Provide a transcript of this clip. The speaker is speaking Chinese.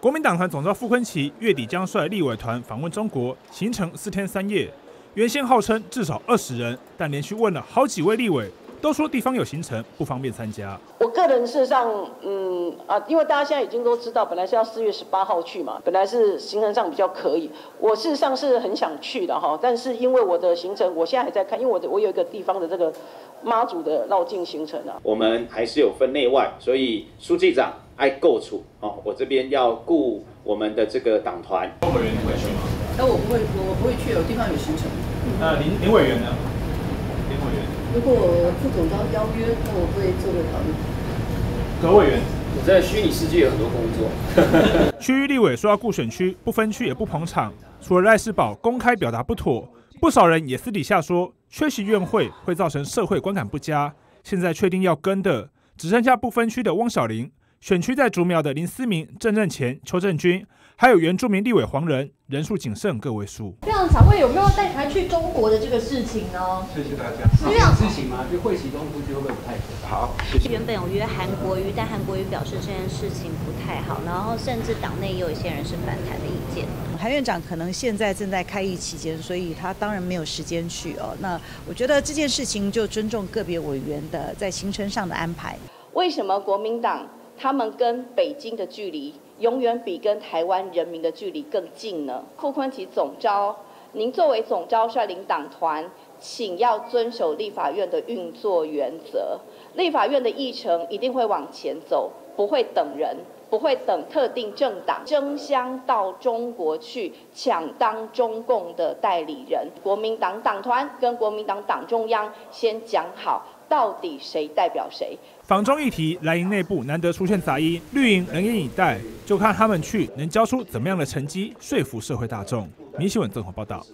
国民党团总召傅昆萁月底将率立委团访问中国，行程四天三夜。原先号称至少二十人，但连续问了好几位立委，都说地方有行程，不方便参加。我个人事实上，嗯啊，因为大家现在已经都知道，本来是要四月十八号去嘛，本来是行程上比较可以。我事实上是很想去的哈，但是因为我的行程，我现在还在看，因为我的我有一个地方的这个妈祖的绕境行程啊。我们还是有分内外，所以书记长爱构处哦，我这边要顾我们的这个党团。委员你会去吗？那我不会，我不会去，有地方有行程。那林林委员呢？林委员，如果副总召邀约，那我会做个考虑。葛委员，我在虚拟世界有很多工作。区域立委说要顾选区，不分区也不捧场。除了赖世宝公开表达不妥，不少人也私底下说缺席院会会造成社会观感不佳。现在确定要跟的，只剩下不分区的汪小玲。选区在竹苗的林思明、郑正前、邱正军，还有原住民立委黄仁，人数仅剩个位数。非常常会有没有带团去中国的这个事情呢？谢谢大家。是这样事情吗？就会期中出去会不会不太好？原本有约韩国瑜，但韩国瑜表示这件事情不太好，然后甚至党内也有一些人是反弹的意见。韩院长可能现在正在开议期间，所以他当然没有时间去哦。那我觉得这件事情就尊重个别委员的在行程上的安排。为什么国民党？他们跟北京的距离永远比跟台湾人民的距离更近呢。傅昆萁总召，您作为总召率领党团，请要遵守立法院的运作原则。立法院的议程一定会往前走，不会等人，不会等特定政党争相到中国去抢当中共的代理人。国民党党团跟国民党党中央先讲好。到底谁代表谁？访中议题，蓝营内部难得出现杂音，绿营冷眼以待，就看他们去能交出怎么样的成绩，说服社会大众。民新闻综合报道。